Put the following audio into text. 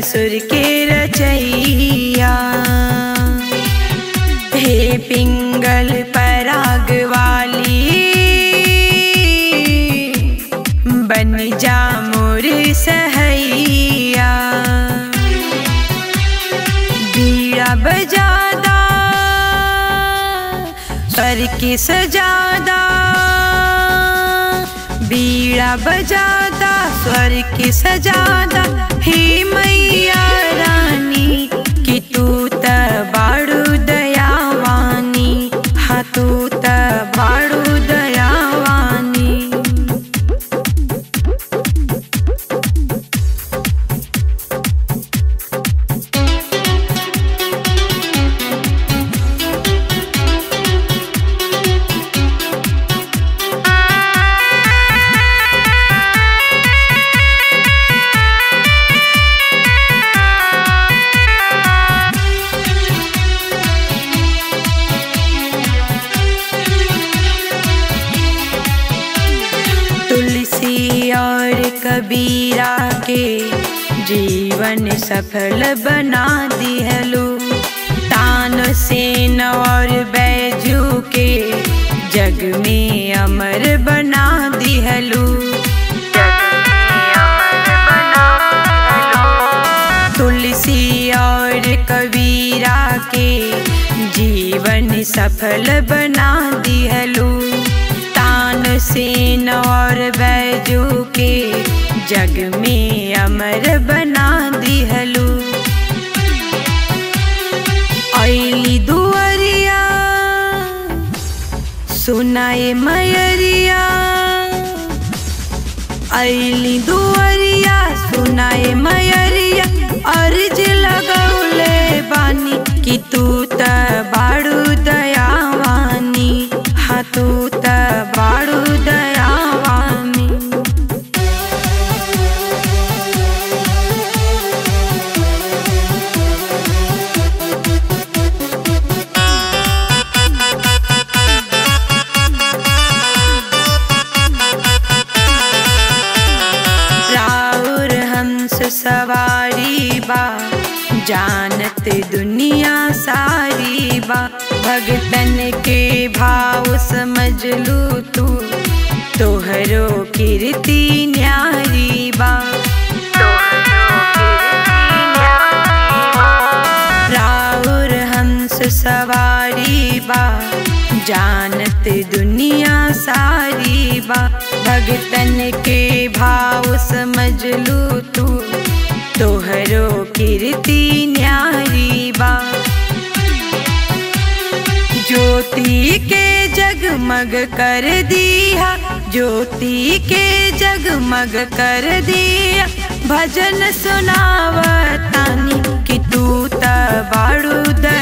सुर के रचैया। हे पिंगल पराग वाली बन जा मोर सहैया। बीड़ा बजादा स्वर की सजादा। बीड़ा बजादा स्वर की सजादा। हे मैया कबीरा के जीवन सफल बना दिहलू तान सेन और बैजू के जग में अमर बना दिहलू तुलसी और कबीरा के जीवन सफल बना दिहलू तान सेन और जग में अमर बना दिहलू ऐली दुअरिया सुनाए मयरिया। ऐली दुअरिया सुनाए मयरिया, अर्ज़ लगौले बानी कि तू जानत दुनिया सारी बा। भगतन के भाव समझ लू तू। तोहरो कीर्ति न्यारी बा। राउर हंस सवारी बा। जानत दुनिया सारी बा। भगतन के भाव समझ लू तू। तोहरो कीर्ति न्यारी बा। ज्योति के जगमग कर दिया, ज्योति के जगमग कर दिया। भजन सुनावतानी कि तू त बाड़ू दयावानी हाँ तू त